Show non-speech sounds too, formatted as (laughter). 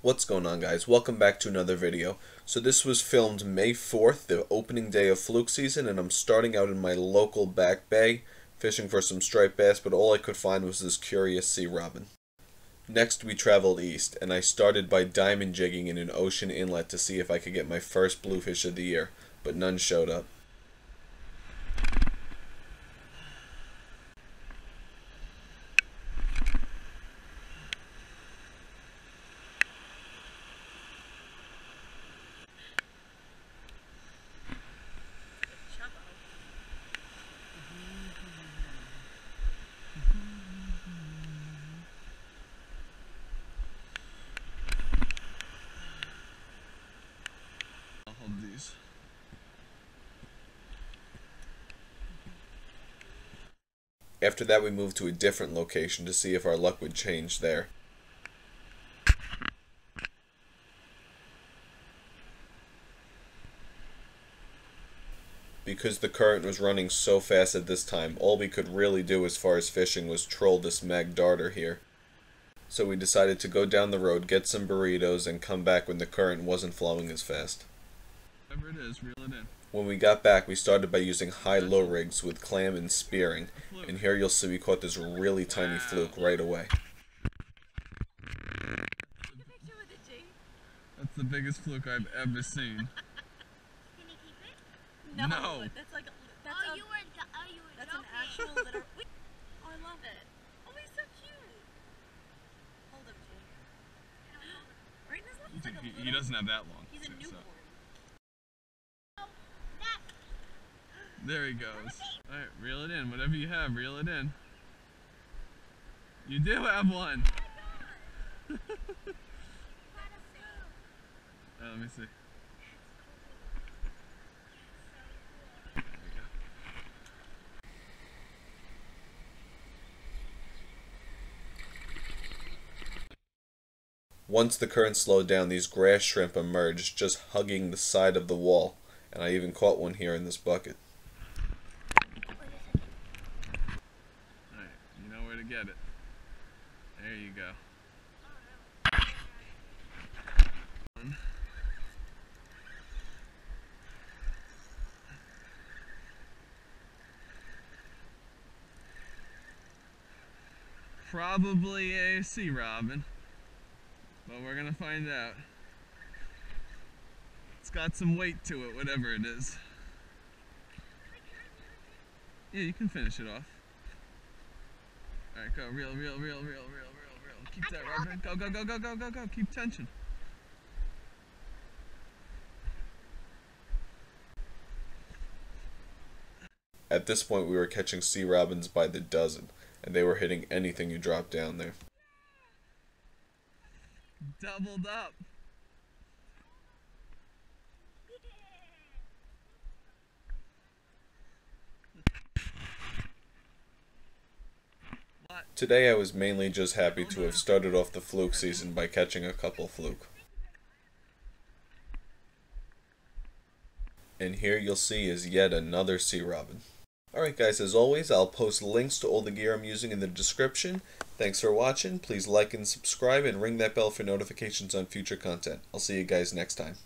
What's going on guys? Welcome back to another video. So this was filmed May 4th, the opening day of fluke season, and I'm starting out in my local back bay, fishing for some striped bass, but all I could find was this curious sea robin. Next we traveled east, and I started by diamond jigging in an ocean inlet to see if I could get my first bluefish of the year, but none showed up. I'll hold these. After that we moved to a different location to see if our luck would change there. Because the current was running so fast at this time, all we could really do as far as fishing was troll this mag darter here. So we decided to go down the road, get some burritos, and come back when the current wasn't flowing as fast. Whatever it is, reel it in. When we got back, we started by using high-low rigs with clam and spearing, and here you'll see we caught this really tiny fluke right away. picture with the G? That's the biggest fluke I've ever seen. Can you keep it? No. That's like that's oh, a, you were oh, you were that's an actual (laughs) little. Oh, I love it. Oh, he's so cute. Hold him, G. (gasps) Right in his lap. He's like He, little, he doesn't have that long. He's a too, so. newborn. That There he goes. Alright, reel it in. Whatever you have, reel it in. You do have one. (laughs) Uh, let me see. Once the current slowed down, these grass shrimp emerged, just hugging the side of the wall, and I even caught one here in this bucket. Alright, you know where to get it. There you go. Probably a sea robin, but we're gonna find out. It's got some weight to it, whatever it is. Yeah, you can finish it off. Alright, go. Reel, reel, reel, reel, reel, reel, reel. Keep that rubber. Go, go, go, go, go, go, go. Keep tension. At this point, we were catching sea robins by the dozen, and they were hitting anything you dropped down there. Doubled up. Today, I was mainly just happy to have started off the fluke season by catching a couple fluke. And here you'll see is yet another sea robin. Alright guys, as always, I'll post links to all the gear I'm using in the description. Thanks for watching, please like and subscribe and ring that bell for notifications on future content. I'll see you guys next time.